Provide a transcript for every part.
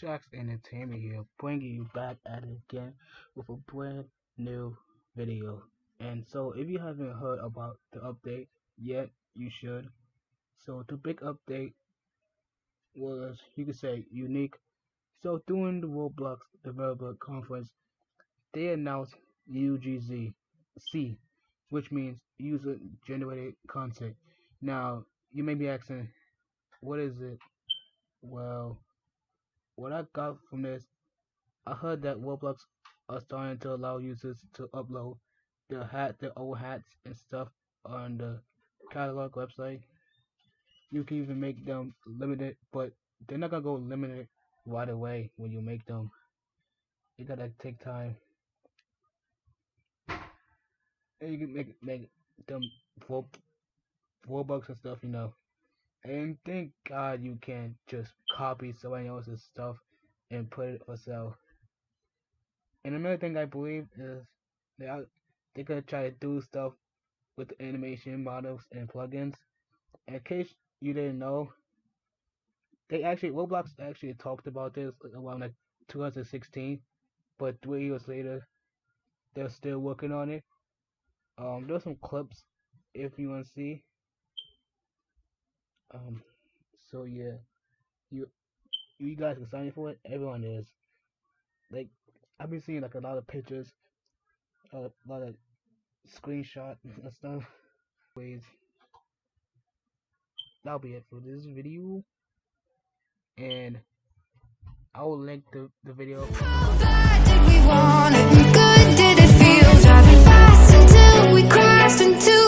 Shaq's Entertainment here, bringing you back at it again with a brand new video. And so, if you haven't heard about the update yet, you should. So, the big update was, you could say, unique. So, during the Roblox Developer Conference, they announced UGC, which means User Generated Content. Now, you may be asking, what is it? Well, what I got from this, I heard that Roblox are starting to allow users to upload their hat, their old hats and stuff on the catalog website. You can even make them limited, but they're not gonna go limited right away when you make them. You gotta take time. And you can make make them four four bucks and stuff, you know. And thank God you can't just copy somebody else's stuff and put it for sale. And another thing I believe is they are they gonna try to do stuff with animation models and plugins. In case you didn't know, they actually Roblox actually talked about this around like 2016, but three years later, they're still working on it. Um, there's some clips if you want to see. Um, so yeah, you you guys can sign up for it. Everyone is. Like, I've been seeing like a lot of pictures, a lot of screenshot and stuff. Ways. That'll be it for this video. And I will link the, the video. Crashed into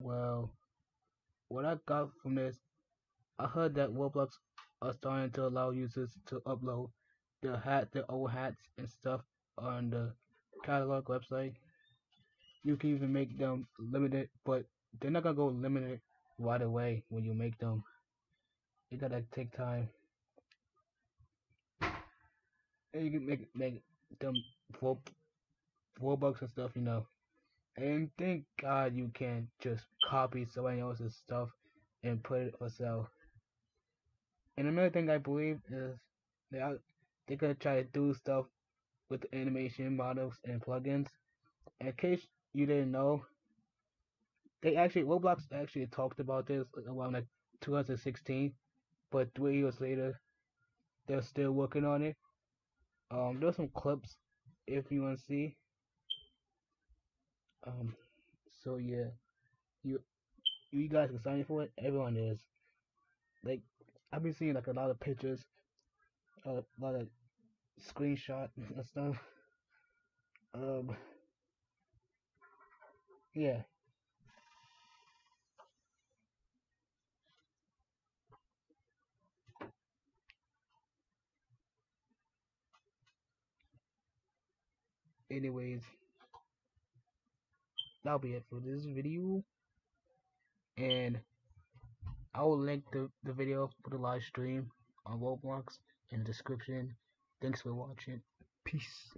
Well, what I got from this, I heard that Roblox are starting to allow users to upload their hat, their old hats and stuff on the catalog website. You can even make them limited, but they're not gonna go limited right away when you make them. You gotta take time. And you can make make them for four bucks and stuff, you know. And thank God you can't just copy somebody else's stuff and put it for sale. And another thing I believe is they are, they're gonna try to do stuff with animation models and plugins. In case you didn't know, they actually Roblox actually talked about this around like 2016, but three years later, they're still working on it. Um, there's some clips if you want to see. Um, so yeah, you you guys can sign for it. Everyone is. Like, I've been seeing like a lot of pictures, a lot of screenshots and stuff. Um, yeah. Anyways, that'll be it for this video. And I will link the, the video for the live stream on Roblox in the description. Thanks for watching. Peace.